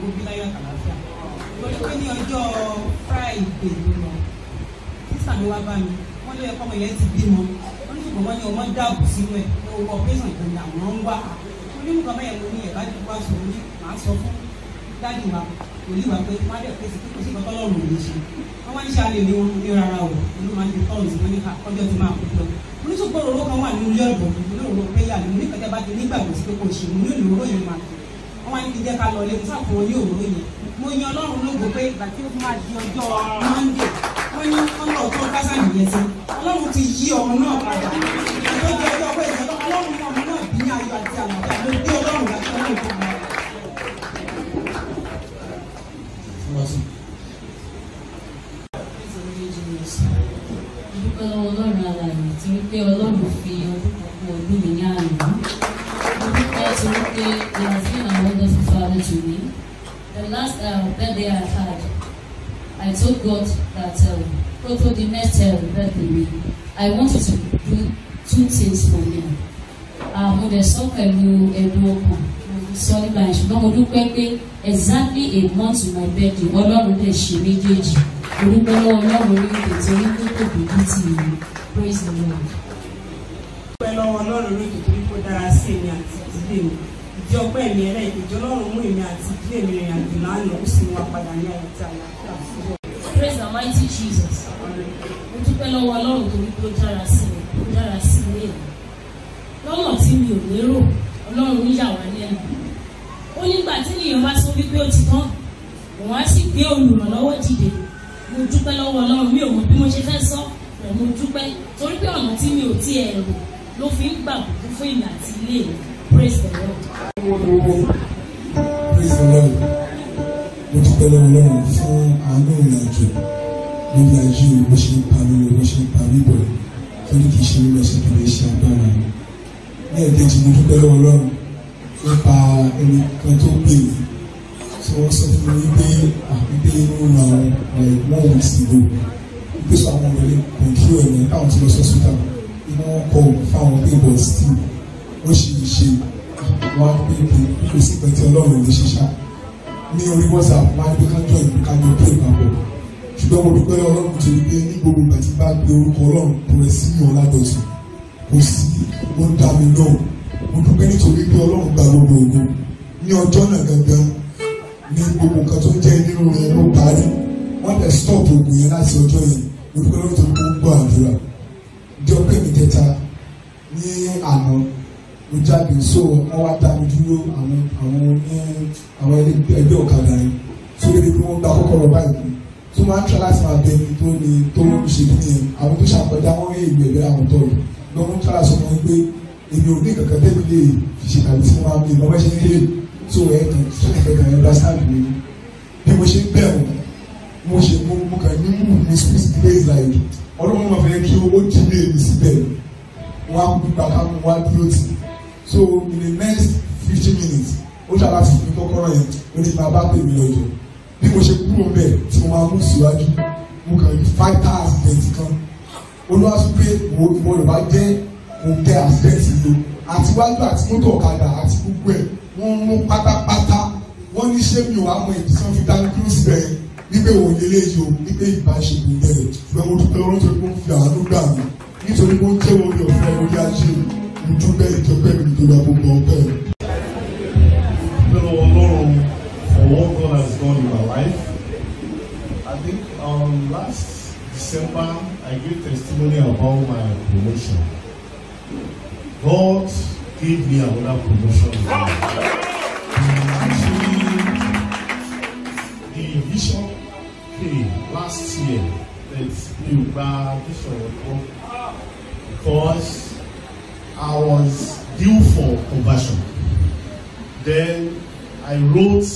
kó bí láyọ̀ àtàlàfíà lórí pé ní ọjọ́ friday ló lọ. Sísà mi wá bá mi. Wọ́n lé ẹ̀kọ́ ọmọ yẹn ti bímọ. Wọ́n ní ṣùgbọ́n wọ́n ní ọmọ dáàbò sínú ẹ̀. Owó operation ní àwọn ń wá. Onímọ̀ bẹ́ẹ̀ mo ní ẹ̀ka tó wá sọ ní màá sọ fún dáàdì wa. Òní wa pé má dẹ̀ pèsè kí kò sí ìkọ́tọ́ lọ́rùn òní ṣe. Wọ́n wá ń ṣe àlè ní wọn ní rárá o. Olú máa ń di tọ́ọ̀nù sí wọn ní ọjọ́ tí máa kó lọ oníṣòwò òróró kan wà nínú ilé ọ̀dọ̀. Mi ní òróró péyà ní oníkẹ́tẹ́ bá ti nígbàgbọ́ sí pé kò ṣe mo ní òróró yẹn máa wọ́n wá ní kí ká lọ fún wọn ní òróró yẹn mo yan ọlọ́run lógo pé ìgbà tí ó máa di ọjọ́ monday wọ́n ní ọ̀nà ọ̀tọ́ kásá nìyẹn sí. Ọlọ́run ti yí ọmọ náà padà. Jẹ́ ọjọ́ pé ìjọba ọlọ́run náà the last uh, birthday I had I told God that um, Proto the next uh, birthday me I wanted to do two things for him uh, mo dẹ̀ sọ pẹ̀lú ẹ̀dùn ọkàn. Mo sọ nígbà yẹn ṣùgbọ́n mo dúpẹ́ pé exactly a month to my birthday ọlọ́run dẹ̀ ṣe méjèèjì. Orúkọ ọlọ́run orí ètò orí tó tóbi ní ti ìlú. Praise the lord. dúpẹ́ lọ́wọ́ ọlọ́run lókè torí kó dára sí èmi àti ìdílé mi ìjọ ọpẹ́ mi ẹlẹ́ẹ̀kejì ọlọ́run mú èmi àti ìdílé mi rìn àjò lánàá ó sì wa padà ní ayọ̀ tí àlàáfíà fún wa. praise the mighty jesus. mo dúpẹ́ lọ́wọ́ ọlọ́run torí pé ó dára sí mi ó dára sí mi. lọ́nà tí mi ò lérò ọlọ́run ń yà wá lẹ́nu. ó nígbà tí ènìyàn bá sọ wípé ó ti tán òun á sì gbé olùrànlọ́wọ́ dìde mo dúpẹ́ lọ́wọ́ ọlọ́run mi ò mọ̀ bí mo ṣe fẹ́ sọ rẹ̀ mo dúpẹ́ torí pé ọ̀nà tí mi ò tí ẹ̀ rò ló fi ń gbà bùkún fún ìlà àti praise the lord. praise the lord. Mo dúpẹ́ lọ́wọ́ ọlọ́run fún àánú ìrìnàjò lórí ayé bó ṣe ń parí bó ṣe ń parí bọ̀ torí kì í ṣe lọ sí kìlẹ̀ iṣẹ́ agbára ní ẹ̀ẹ́dẹ́jì mo dúpẹ́ lọ́wọ́ ọlọ́run nípa ẹni kan tó pè mí tí wọ́n sọ fún mi pé àbíbí inú àwọn ẹ̀gbọ́n òun sì lò wípé sọ àwọn ọmọdé kọ̀ǹtúrò ẹ̀mí káwọn ti lọ sọ síta iná wọn kọ fáwọn pébọ̀ still ó sì ṣe wọn á pè pé kò sí pẹ̀tẹ́ ọlọ́run lè ṣiṣá ní orí whatsapp wọn á ní kájọ ìlú kájọ pé ìpapọ̀ ṣùgbọ́n mo dúpẹ́ ọlọ́run tó ní pé ní gbogbo ìgbà tí bá gbé orúkọ ọlọ́run kò rẹ̀ sí ìyàn ládọ̀tún kò sí ó ń dá mi náà mo dúpẹ́ nítorí pé ọlọ́run gba gbogbo ògo. Ní ọjọ́ náà gangan ní gbogbo nǹkan tó jẹ́ nínú rẹ̀ ló parí. Wọ́n lè stop oògùn yẹn láti ọjọ́ yẹn. Mo dúpẹ́ lọ́wọ́ tó ń gbọ́ àdúrà. Jọ pé mi kẹta ní àná mo jáde so wọ́n wá dá mi dúró àwọn àwọn ní àwọn ẹgbẹ́ ọ̀kadà yẹn. Tó lè pé wọ́n gba kọ́kọ́rọ́ báyìí tó máa ń tẹ́ láti máa bẹ ẹni tó ní tó ń ṣe kí ni àwọn tó ṣàpẹjá wọ́n rí ìgbẹ́ ìgbẹ́ àwọn tọ́lù. Lọ́wọ́ ń tẹ́ láti sọ wọn pé èmi ò ní kankan tẹ́bi lè fi ṣe tàbí tí wọ́n máa ń bí lọ́wọ́ ṣe ń lé tó ẹ̀ kàn sọ́kẹ̀ kẹ̀kẹ́ ẹ̀ sáàbì mi. Bí mo ṣe ń bẹ̀rù mo ṣe mo mo kàn ní mú mi spirit praise like ọlọ́run máa fẹ́ kí owó jí lé mi síbẹ̀. Wọ́n á gbígbà ká mú wá dúró tì so in the next fifteen minutes ó aláti fún mi kọ́kọ́rọ́ yẹn ó ní máa bá pè mí lọ́jọ́ bí mo ṣe kúrò bẹ́ẹ̀ tí mo máa mú síwájú mo kàn ní five thousand accident kan. Olùwàsó pé mo yorùbá jẹ́ mo tẹ accident yìí o àtiwájú àti mọ́tò ọ̀kadà àti gbogbo ẹ̀ wọ́n mú pátápátá. Wọ́n ní ṣé mi ò wá mọ ìdí wọ́n fi dá mi dúró síbẹ̀ wípé òun lélẹ̀ yìí o wípé ìbáṣepọ̀ bẹ̀rẹ̀. Ṣùgbọ́n mo dúpẹ́ lọ́wọ́ nítorí pé ó ń fi àánú gbà mí. Nítorí pé ń jẹ́wọ́ orí ọ̀fẹ́ lórí ayé mo dúpẹ́ ìjọpẹ́ mi nítorí àgbègbè ọ̀pẹ́. Hello, Ọlọ́run for what God has done in my life. I think um, last December I gave testimony about my promotion. God gave me another promotion. The vision came last year that you gba vision because due for conversion. Then I wrote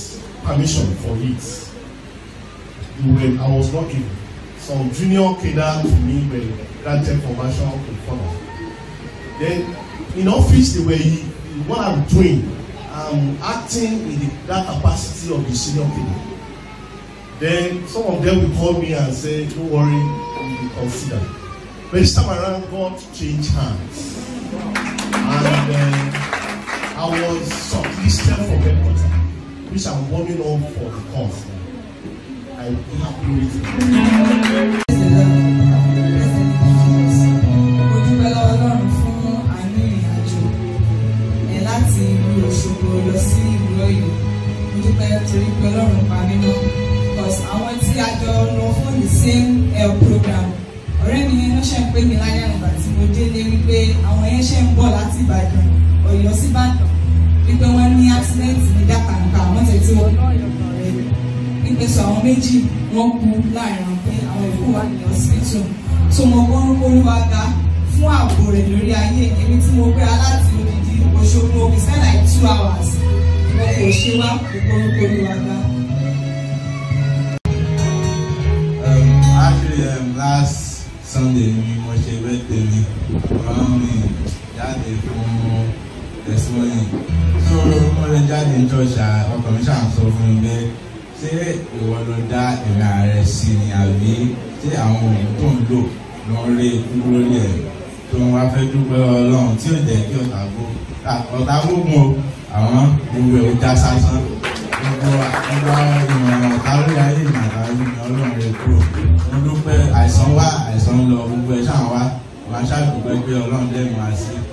permission for it. When I was not given. Some junior catered to me were granted conversion to follow. Then in office they were what I'm doing. I'm acting in the, that capacity of the senior cadet. Then some of them will call me and say, don't worry, we will consider. But this time around, God changed hands. And uh, I was shortlisted for headquarters. which I'm warming up for the course. I fún àánú ìrìnàjò ẹ̀ láti ìlú òṣogbo lọ sí ìlú ọ̀yọ́ the same program yẹn ló ṣe ń pè mí láyé àgbà tí mo délé wípé àwọn yẹn ṣe ń bọ̀ láti ìbàdàn ọ̀yọ́ sí ìbàdàn. Wípé wọ́n ní accident ní dàkàǹkà àwọn tẹ̀ tí wọ́n wípé sọ àwọn méjì wọ́n kú láàárín pé àwọn ìkú wà ní hospital. So mo gbọ́ olúwa ga fún ààbò rẹ̀ lórí ayé. Èmi tí mo gbé aláti odidi Òṣogbo we spend. Um, actually, um, last Sunday ni mo ṣe birthday mi. Ọ̀rọ̀ mi jáde fún testimony so mo lè jáde ní church à ọkàn mi ṣàn sọ fún mi pé ṣé ìwọ ló dá ìrìn ààrẹ sí ni àbí ṣé àwọn ohun tó ń lò ló ń rí ikú lórí ẹ̀? Tó ń wá fẹ́ dúpẹ́ ọlọ́run tí ò jẹ́ kí ọ̀tá gbó ọ̀tá gbógun o àwọn gbogbo ẹ̀ ó já sásán. Gbogbo gbogbo ìmọ̀ràn màá ṣàdúpẹ́ pé ọlọ́run lẹ́nu